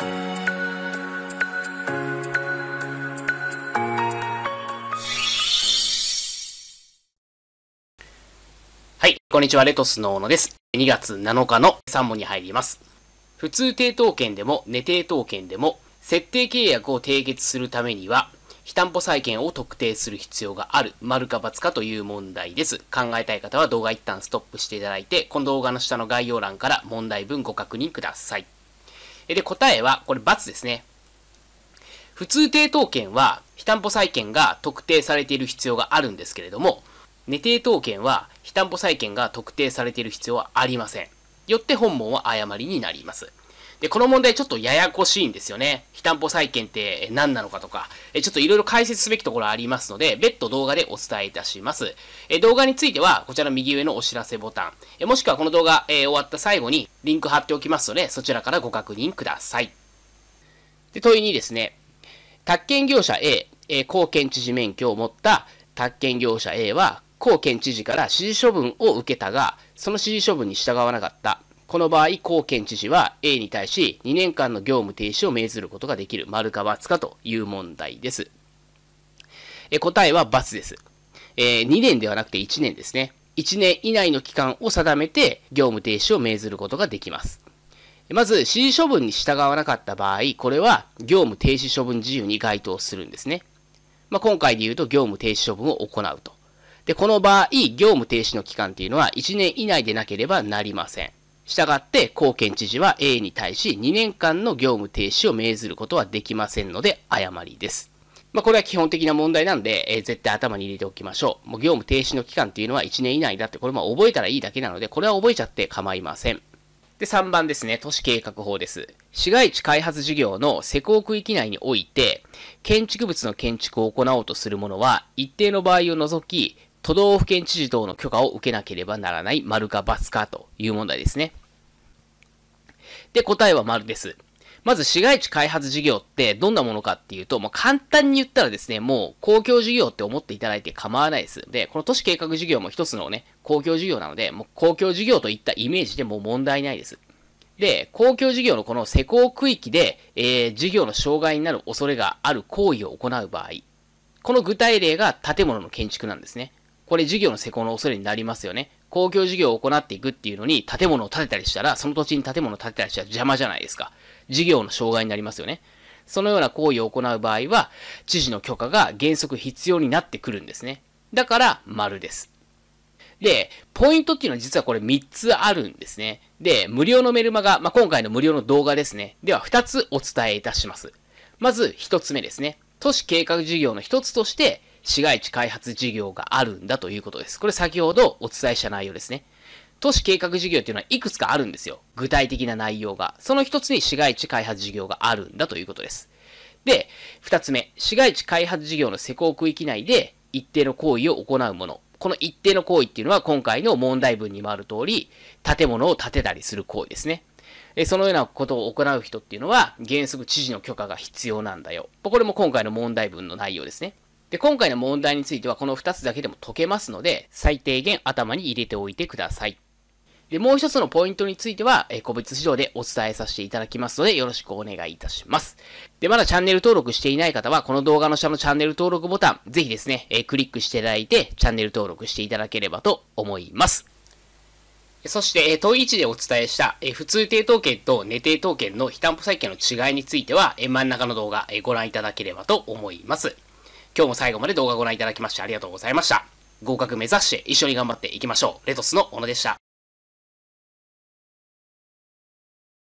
はい、こんにちは、レトスの小野です。2月7日の3問に入ります。普通抵当権でも、値抵当権でも、設定契約を締結するためには、非担保債権を特定する必要がある、丸か×かという問題です。考えたい方は動画一旦ストップしていただいて、この動画の下の概要欄から問題文ご確認ください。で、答えは、これ×ですね。普通抵当権は、非担保債権が特定されている必要があるんですけれども、値抵当権は非担保債権が特定されている必要はありません。よって本問は誤りになります。で、この問題ちょっとややこしいんですよね。非担保債権って何なのかとか、ちょっといろいろ解説すべきところありますので、別途動画でお伝えいたします。動画については、こちらの右上のお知らせボタン、もしくはこの動画終わった最後にリンク貼っておきますので、そちらからご確認ください。で、問いにですね、宅建業者 A、公検知事免許を持った宅建業者 A は、公検知事から指示処分を受けたが、その指示処分に従わなかった。この場合、公検知事は A に対し2年間の業務停止を命ずることができる、丸か×かという問題です。え答えは×です。えー、2年ではなくて1年ですね。1年以内の期間を定めて業務停止を命ずることができます。まず、指示処分に従わなかった場合、これは業務停止処分自由に該当するんですね。まあ、今回で言うと業務停止処分を行うと。で、この場合、業務停止の期間っていうのは1年以内でなければなりません。したがって、公検知事は A に対し2年間の業務停止を命ずることはできませんので、誤りです。まあ、これは基本的な問題なんで、えー、絶対頭に入れておきましょう。もう業務停止の期間っていうのは1年以内だって、これも覚えたらいいだけなので、これは覚えちゃって構いません。で、3番ですね、都市計画法です。市街地開発事業の施工区域内において、建築物の建築を行おうとするものは、一定の場合を除き、都道府県知事等の許可を受けなければならない丸か×かという問題ですね。で、答えは丸です。まず、市街地開発事業ってどんなものかっていうと、もう簡単に言ったらですね、もう公共事業って思っていただいて構わないです。で、この都市計画事業も一つのね、公共事業なので、もう公共事業といったイメージでも問題ないです。で、公共事業のこの施工区域で、えー、事業の障害になる恐れがある行為を行う場合、この具体例が建物の建築なんですね。これ事業の施工の恐れになりますよね。公共事業を行っていくっていうのに建物を建てたりしたら、その土地に建物を建てたりしたら邪魔じゃないですか。事業の障害になりますよね。そのような行為を行う場合は、知事の許可が原則必要になってくるんですね。だから、丸です。で、ポイントっていうのは実はこれ3つあるんですね。で、無料のメルマガ、まあ、今回の無料の動画ですね。では2つお伝えいたします。まず1つ目ですね。都市計画事業の1つとして、市街地開発事業があるんだということです。これ先ほどお伝えした内容ですね。都市計画事業っていうのはいくつかあるんですよ。具体的な内容が。その一つに市街地開発事業があるんだということです。で、二つ目、市街地開発事業の施工区域内で一定の行為を行うもの。この一定の行為っていうのは今回の問題文にもある通り、建物を建てたりする行為ですね。そのようなことを行う人っていうのは原則知事の許可が必要なんだよ。これも今回の問題文の内容ですね。で、今回の問題についてはこの2つだけでも解けますので、最低限頭に入れておいてください。で、もう一つのポイントについては、え個別指導でお伝えさせていただきますので、よろしくお願いいたします。で、まだチャンネル登録していない方は、この動画の下のチャンネル登録ボタン、ぜひですね、えクリックしていただいて、チャンネル登録していただければと思います。そして、問い1でお伝えした、普通抵当権と値抵当権の非担保債権の違いについては、真ん中の動画ご覧いただければと思います。今日も最後まで動画をご覧いただきましてありがとうございました。合格目指して一緒に頑張っていきましょう。レトスの小野でした。